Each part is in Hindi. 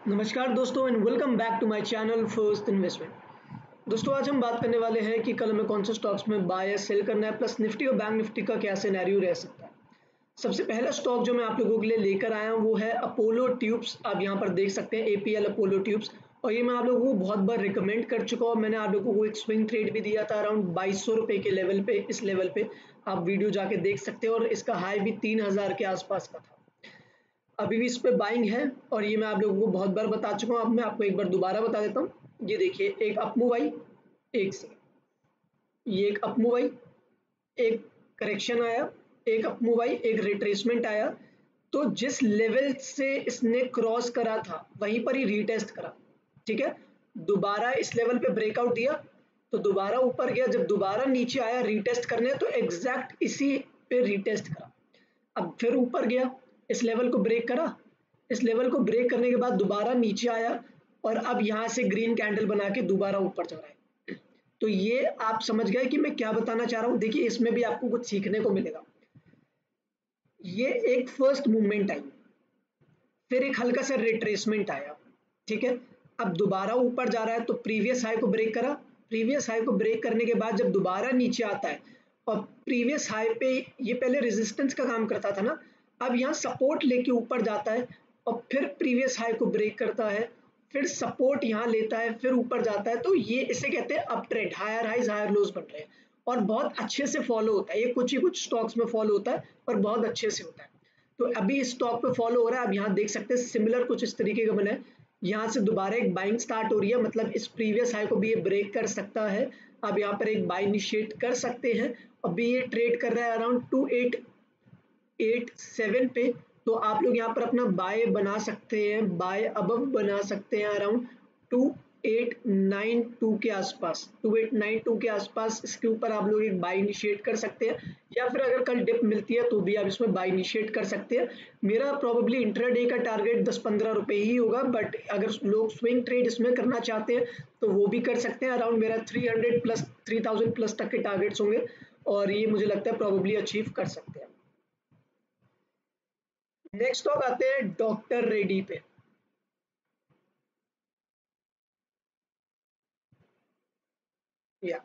नमस्कार दोस्तों and welcome back to my channel first investment दोस्तों, आज हम बात करने वाले हैं कि कल हमें कौन से स्टॉक्स में बाय या सेल करना है प्लस निफ्टी और बैंक निफ्टी का क्या सिनेरियो रह सकता है। सबसे पहला स्टॉक जो मैं आप लोगों के लिए लेकर आया हूँ, वो है अपोलो ट्यूब्स आप यहाँ पर देख सकते हैं एपीएल अपोलो ट्यूब्स और ये मैं आप लोगों को बहुत बार रिकमेंड कर चुका हूँ। मैंने आप लोगों को एक स्विंग ट्रेड भी दिया था अराउंड बाईस सौ रुपए के लेवल पे, इस लेवल पे। आप वीडियो जाके देख सकते हैं और इसका हाई भी तीन हज़ार के आसपास का था। अभी भी इस पे बाइंग है और ये मैं आप लोगों को बहुत बार बता चुका हूँ। अब मैं आपको एक बार दोबारा बता देता हूँ। ये देखिए, एक अप मूव आई एक से ये एक अप मूव आई एक करेक्शन आया, एक अप मूव आई एक रिट्रेसमेंट आया। तो जिस लेवल से इसने क्रॉस करा था, वहीं पर ही रीटेस्ट करा। ठीक है? दोबारा इस लेवल पे ब्रेकआउट दिया तो दोबारा ऊपर गया। जब दोबारा नीचे आया रीटेस्ट करने तो एग्जैक्ट इसी पे रीटेस्ट करा। अब फिर ऊपर गया इस लेवल को ब्रेक करा। इस लेवल को ब्रेक करने के बाद दोबारा नीचे आया और अब यहाँ से ग्रीन कैंडल बना के दोबारा ऊपर जा रहा है। तो ये आप समझ गए कि मैं क्या बताना चाह रहा हूँ? देखिए, इसमें भी आपको कुछ सीखने को मिलेगा। ये एक फ़र्स्ट मूवमेंट आई। फिर एक हल्का सा रिट्रेसमेंट आया। ठीक है? अब दोबारा ऊपर जा रहा है तो प्रीवियस हाई को ब्रेक करा। प्रीवियस हाई को ब्रेक करने के बाद जब दोबारा नीचे आता है, और प्रीवियस हाई पे ये पहले रेजिस्टेंस का काम करता था ना अब यहाँ सपोर्ट लेके ऊपर जाता है और फिर प्रीवियस हाई को ब्रेक करता है, फिर सपोर्ट यहाँ लेता है, फिर ऊपर जाता है तो ये इसे कहते हैं up trend higher highs higher lows बन रहे हैं। और बहुत अच्छे से फॉलो होता है, ये कुछ ही कुछ स्टॉक्स में फॉलो होता है और बहुत अच्छे से होता है। तो अभी इस स्टॉक पे फॉलो हो रहा है, अब यहाँ देख सकते हैं सिमिलर कुछ इस तरीके का बना है। यहाँ से दोबारा एक बाइंग स्टार्ट हो रही है मतलब इस प्रीवियस हाई को भी ये ब्रेक कर सकता है। अब यहाँ पर एक बाई इनिशिएट कर सकते हैं, अभी ये ट्रेड कर रहा है around two eight eight seven पे तो आप लोग यहाँ पर अपना बाय बना सकते हैं बाय अब बना सकते हैं around two eight nine two के आसपास। टू एट नाइन टू के आसपास इसके ऊपर आप लोग एक बाय इनिशिएट कर सकते हैं, या फिर अगर कल डिप मिलती है तो भी आप इसमें बाय इनिशिएट कर सकते हैं। मेरा प्रोबेबली इंटरडे का टारगेट दस पंद्रह रुपए ही होगा बट अगर लोग स्विंग ट्रेड इसमें करना चाहते हैं तो वो भी कर सकते हैं। अराउंड मेरा three hundred plus three thousand plus तक के टारगेट्स होंगे, और ये मुझे लगता है प्रोबेबली अचीव कर सकते हैं। नेक्स्ट स्टॉक आते हैं डॉक्टर रेडी पे। या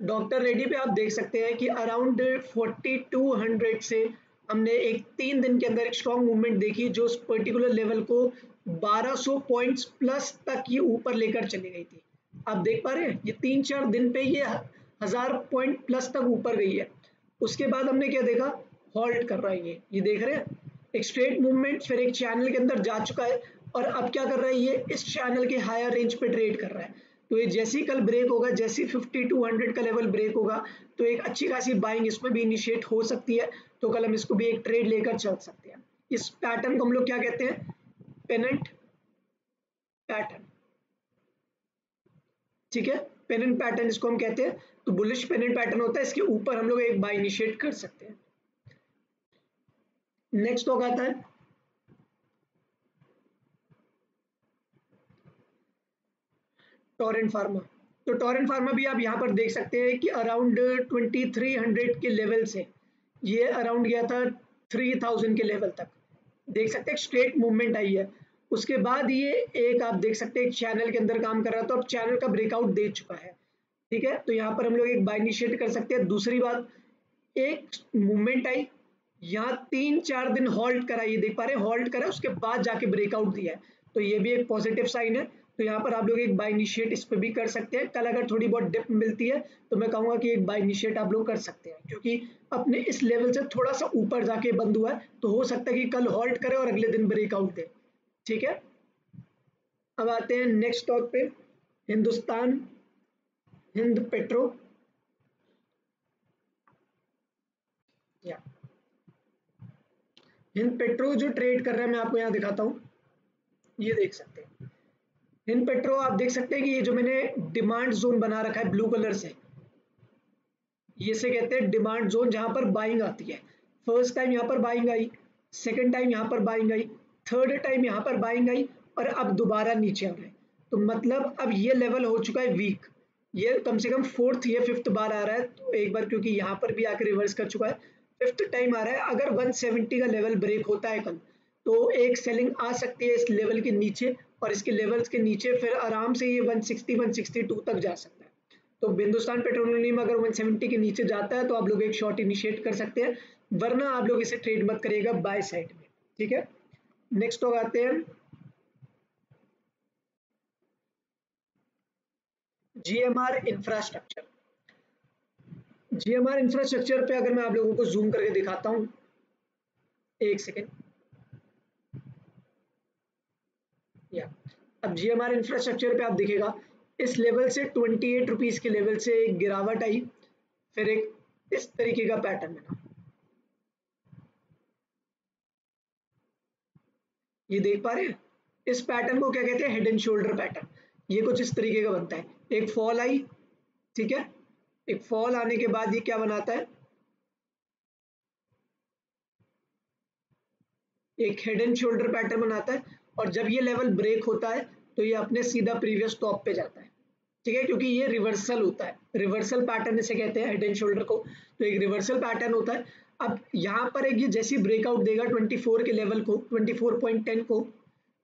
डॉक्टर रेडी पे आप देख सकते हैं कि अराउंड 4200 से हमने एक तीन दिन के अंदर एक स्ट्रॉन्ग मूवमेंट देखी जो उस पर्टिकुलर लेवल को 1200 पॉइंट्स प्लस तक ये ऊपर लेकर चली गई थी। आप देख पा रहे हैं? ये तीन चार दिन पे ये हज़ार पॉइंट प्लस तक ऊपर गई है। उसके बाद हमने क्या देखा? हॉल्ट कर रहा है ये। ये देख रहे हैं? एक स्ट्रेट मूवमेंट फिर एक चैनल के अंदर जा चुका है और अब क्या कर रहा है? ये इस चैनल के हायर रेंज पे ट्रेड कर रहा है। तो ये जैसे ही कल ब्रेक होगा, जैसे ही फिफ्टी टू हंड्रेड का लेवल ब्रेक होगा तो एक अच्छी खासी बाइंग इसमें भी इनिशिएट हो सकती है। तो कल हम इसको भी एक ट्रेड लेकर चल सकते हैं। इस पैटर्न को हम लोग क्या कहते हैं? पेनेंट पैटर्न ठीक है? पेनेंट पैटर्न इसको हम कहते हैं तो बुलिश पेनेंट पैटर्न होता है, इसके ऊपर हम लोग एक बाय इनिशिएट कर सकते हैं। नेक्स्ट स्टॉक आता है। टोरेंट फार्मा तो टोरेंट फार्मा भी आप यहाँ पर देख सकते हैं कि अराउंड 2300 के लेवल से ये अराउंड गया था 3000 के लेवल तक। देख सकते हैं स्ट्रेट मूवमेंट आई है। उसके बाद ये एक आप देख सकते हैं चैनल के अंदर काम कर रहा था तो अब चैनल का ब्रेकआउट दे चुका है। ठीक है? तो यहाँ पर हम लोग एक बाय इनिशिएट कर सकते हैं। दूसरी बात, एक मूवमेंट आई, यहाँ तीन चार दिन हॉल्ट करा ये देख पा रहे हैं हॉल्ट करा, उसके बाद जाके ब्रेकआउट दिया है। तो ये भी एक पॉजिटिव साइन है। तो यहाँ पर आप लोग एक बाय इनिशिएट इस पर भी कर सकते हैं। कल अगर थोड़ी बहुत डिप मिलती है तो मैं कहूँगा कि एक बाय इनिशिएट आप लोग कर सकते हैं। क्योंकि अपने इस लेवल से थोड़ा सा ऊपर जाके बंद हुआ है तो हो सकता है कि कल हॉल्ट करे और अगले दिन ब्रेकआउट दे। ठीक है? अब आते हैं नेक्स्ट स्टॉक पे। हिंदुस्तान, हिंद पेट्रो। या हिंद पेट्रो जो ट्रेड कर रहा है, मैं आपको यहाँ दिखाता हूँ। ये देख सकते हैं। हिंद पेट्रो, आप देख सकते हैं कि ये जो मैंने डिमांड जोन बना रखा है ब्लू कलर से, ये से कहते हैं डिमांड जोन जहाँ पर बाइंग आती है। फ़र्स्ट टाइम यहाँ पर बाइंग आई सेकेंड टाइम यहाँ पर बाइंग आई। थर्ड टाइम यहाँ पर बाइंग आई और अब दोबारा नीचे आ रहा है तो मतलब अब ये लेवल हो चुका है वीक ये कम से कम फोर्थ या फिफ्थ बार आ रहा है तो एक बार क्योंकि यहाँ पर भी आकर रिवर्स कर चुका है। फिफ्थ टाइम आ रहा है, अगर 170 का लेवल ब्रेक होता है कल तो एक सेलिंग आ सकती है इस लेवल के नीचे और इसके लेवल्स के नीचे फिर आराम से ये 160 162 तक जा सकता है। तो हिंदुस्तान पेट्रोलियम अगर 170 के नीचे जाता है तो आप लोग एक शॉर्ट इनिशिएट कर सकते हैं, वरना आप लोग इसे ट्रेड मत करिएगा बाय साइड में, ठीक है? नेक्स्ट लोग आते हैं। जीएमआर इंफ्रास्ट्रक्चर जीएमआर इंफ्रास्ट्रक्चर पे अगर मैं आप लोगों को जूम करके दिखाता हूँ। एक सेकेंड या अब जीएमआर इंफ्रास्ट्रक्चर पे आप दिखेगा। इस लेवल से ट्वेंटी एट रुपीज़ के लेवल से एक गिरावट आई। फिर एक इस तरीके का पैटर्न बना। ये देख पा रहे हैं? इस पैटर्न को क्या कहते हैं? हेड एंड शोल्डर पैटर्न ये कुछ इस तरीके का बनता है। एक फॉल आई, ठीक है? एक फॉल आने के बाद ये क्या बनाता है? एक हेड एंड शोल्डर पैटर्न बनाता है। और जब ये लेवल ब्रेक होता है तो ये अपने सीधा प्रीवियस टॉप पे जाता है। ठीक है, क्योंकि ये रिवर्सल होता है। रिवर्सल पैटर्न इसे कहते हैं हेड एंड शोल्डर को। तो एक रिवर्सल पैटर्न होता है। अब यहाँ पर एक ये जैसी ब्रेकआउट देगा 24 के लेवल को 24.10 को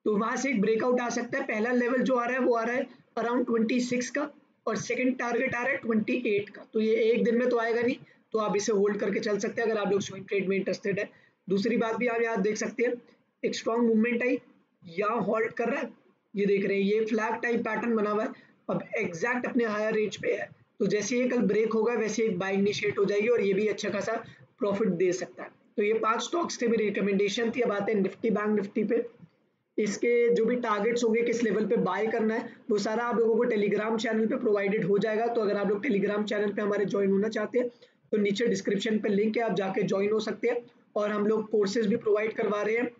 तो वहाँ से एक ब्रेकआउट आ सकता है। पहला लेवल जो आ रहा है, वो आ रहा है अराउंड 26 का और सेकंड टारगेट आ रहा है 28 का। तो ये एक दिन में तो आएगा नहीं तो आप इसे होल्ड करके चल सकते हैं, अगर आप लोग स्विंग ट्रेड में इंटरेस्टेड है। दूसरी बात भी आप यहाँ देख सकते हैं, एक स्ट्रॉन्ग मूवमेंट आई, यहाँ होल्ड कर रहा है। ये देख रहे हैं, ये फ्लैग टाइप पैटर्न बना हुआ है। अब एग्जैक्ट अपने हायर रेंज पे है। तो जैसे ये कल ब्रेक होगा, वैसे एक बाइंग इनिशिएट हो जाएगी और ये भी अच्छा खासा प्रॉफिट दे सकता है। तो ये पाँच स्टॉक्स थे, मेरी रिकमेंडेशन थी। अब आते हैं निफ्टी बैंक निफ्टी पे। इसके जो भी टारगेट्स होंगे, किस लेवल पे बाय करना है, वो सारा आप लोगों को टेलीग्राम चैनल पे प्रोवाइडेड हो जाएगा। तो अगर आप लोग टेलीग्राम चैनल पे हमारे ज्वाइन होना चाहते हैं तो नीचे डिस्क्रिप्शन पे लिंक है, आप जाके ज्वाइन हो सकते हैं। और हम लोग कोर्सेज भी प्रोवाइड करवा रहे हैं।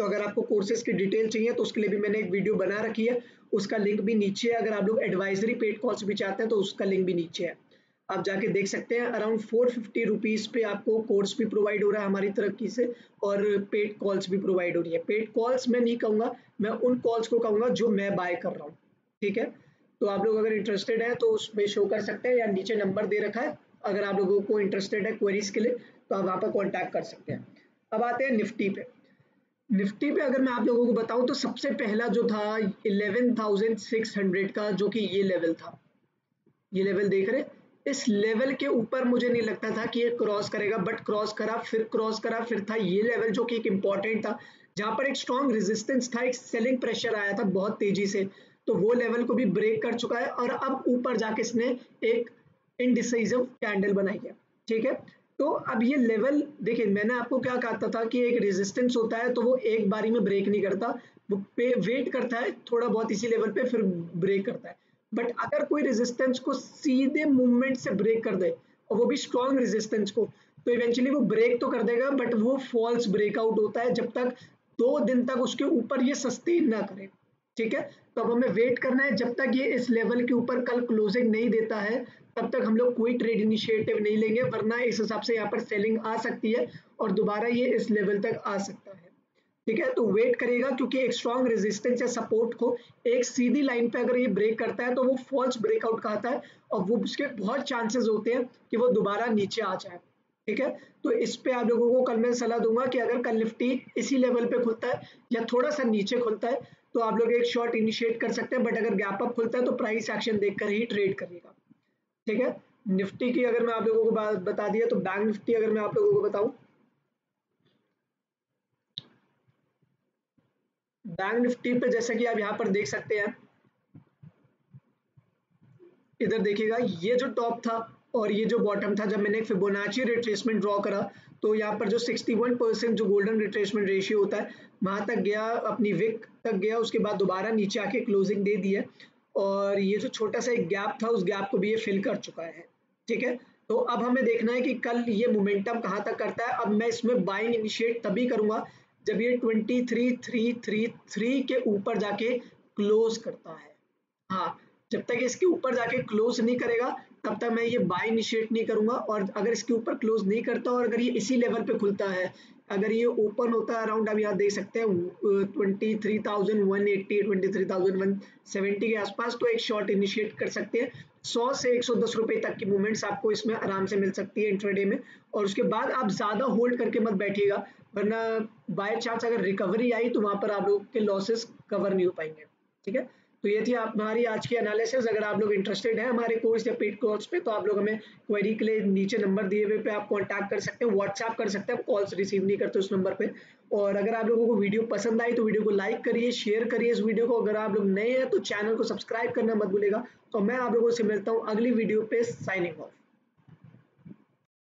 तो अगर आपको कोर्सेज की डिटेल चाहिए तो उसके लिए भी मैंने एक वीडियो बना रखी है। उसका लिंक भी नीचे है। अगर आप लोग एडवाइजरी पेड कॉल्स भी चाहते हैं तो उसका लिंक भी नीचे है। आप जाके देख सकते हैं अराउंड फोर फिफ्टी रुपीज़ पे आपको कोर्स भी प्रोवाइड हो रहा है हमारी तरफ़ से, और पेड कॉल्स भी प्रोवाइड हो रही है। पेड कॉल्स मैं नहीं कहूँगा, मैं उन कॉल्स को कहूँगा जो मैं बाय कर रहा हूँ। ठीक है? तो आप लोग अगर इंटरेस्टेड हैं तो उसमें शो कर सकते हैं, या नीचे नंबर दे रखा है। अगर आप लोगों को इंटरेस्टेड है क्वेरीज के लिए तो आप वहाँ पर कॉन्टैक्ट कर सकते हैं। अब आते हैं निफ्टी पे। निफ्टी पे अगर मैं आप लोगों को बताऊँ तो सबसे पहला जो था 11,600 का जो कि ये लेवल था। ये लेवल देख रहे इस लेवल के ऊपर मुझे नहीं लगता था कि ये क्रॉस करेगा बट क्रॉस करा फिर क्रॉस करा फिर था ये लेवल जो कि एक इंपॉर्टेंट था। जहाँ पर एक स्ट्रॉन्ग रेजिस्टेंस था एक सेलिंग प्रेशर आया था बहुत तेज़ी से तो वो लेवल को भी ब्रेक कर चुका है और अब ऊपर जाके इसने एक इनडिसाइजिव कैंडल बनाई है। ठीक है? तो अब ये लेवल देखिए, मैंने आपको क्या कहा था कि एक रेजिस्टेंस होता है तो वो एक बारी में ब्रेक नहीं करता। वो पे वेट करता है, थोड़ा बहुत इसी लेवल पे फिर ब्रेक करता है। बट अगर कोई रेजिस्टेंस को सीधे मूवमेंट से ब्रेक कर दे, और वो भी स्ट्रॉन्ग रेजिस्टेंस को तो इवेंचुअली वो ब्रेक तो कर देगा बट वो फॉल्स ब्रेकआउट होता है जब तक दो दिन तक उसके ऊपर ये सस्टेन ना करे। ठीक है? तो अब हमें वेट करना है जब तक ये इस लेवल के ऊपर कल क्लोजिंग नहीं देता है तब तक हम लोग कोई ट्रेड इनिशिएटिव नहीं लेंगे, वरना इस हिसाब से यहाँ पर सेलिंग आ सकती है और दोबारा ये इस लेवल तक आ सकता है। ठीक है? तो वेट करेगा क्योंकि एक स्ट्रॉन्ग रेजिस्टेंस या सपोर्ट को एक सीधी लाइन पे अगर ये ब्रेक करता है तो वो फॉल्स ब्रेकआउट कहता है और वो उसके बहुत चांसेस होते हैं कि वो दोबारा नीचे आ जाए। ठीक है? तो इस पे आप लोगों को कल मैं सलाह दूँगा कि अगर कल निफ्टी इसी लेवल पे खुलता है या थोड़ा सा नीचे खुलता है तो आप लोग एक शॉर्ट इनिशिएट कर सकते हैं बट अगर गैप अप खुलता है तो प्राइस एक्शन देखकर ही ट्रेड करिएगा। ठीक है? निफ्टी की अगर मैं आप लोगों को बता दिया तो बैंक निफ्टी अगर मैं आप लोगों को बताऊँ। बैंक निफ्टी पे जैसा कि आप यहाँ पर देख सकते हैं, इधर देखिएगा, ये जो टॉप था और ये जो बॉटम था, जब मैंने फिबोनाची रिट्रेसमेंट ड्रॉ करा तो यहाँ पर जो 61 परसेंट जो गोल्डन रिट्रेसमेंट रेशियो होता है, वहाँ तक गया, अपनी विक तक गया, उसके बाद दोबारा नीचे आके क्लोजिंग दे दी है। और ये जो छोटा सा एक गैप था, उस गैप को भी ये फिल कर चुका है, ठीक है? तो अब हमें देखना है कि कल ये मोमेंटम कहाँ तक करता है। अब मैं इसमें बाइंग इनिशिएट तभी करूँगा जब ये twenty three three three three के ऊपर जाके क्लोज करता है। हाँ जब तक इसके ऊपर जाके क्लोज नहीं करेगा, तब तक मैं ये बाय इनिशिएट नहीं करूँगा और अगर इसके ऊपर क्लोज नहीं करता और अगर ये इसी लेवल पे खुलता है अगर ये ओपन होता है अराउंड आप यहाँ देख सकते हैं twenty three thousand one eighty twenty three thousand one seventy के आसपास तो एक शॉर्ट इनिशिएट कर सकते हैं। सौ से 110 रुपए तक की मूवमेंट्स आपको इसमें आराम से मिल सकती है इंट्राडे में। और उसके बाद आप ज़्यादा होल्ड करके मत बैठिएगा, वरना बाय चांस अगर रिकवरी आई तो वहाँ पर आप लोग के लॉसेस कवर नहीं हो पाएँगे। ठीक है? तो ये थी आप, हमारी आज की एनालिसिस अगर आप लोग इंटरेस्टेड हैं हमारे कोर्स या पेड कोर्स पे तो आप लोग हमें क्वेरी के लिए नीचे नंबर दिए हुए पे आप कांटेक्ट कर सकते हैं व्हाट्सएप कर सकते हैं कॉल्स रिसीव नहीं करते उस नंबर पे। और अगर आप लोगों को वीडियो पसंद आई तो वीडियो को लाइक करिए शेयर करिए इस वीडियो को। अगर आप लोग नए हैं तो चैनल को सब्सक्राइब करना मत भूलेगा तो मैं आप लोगों से मिलता हूँ अगली वीडियो पे साइनिंग ऑफ़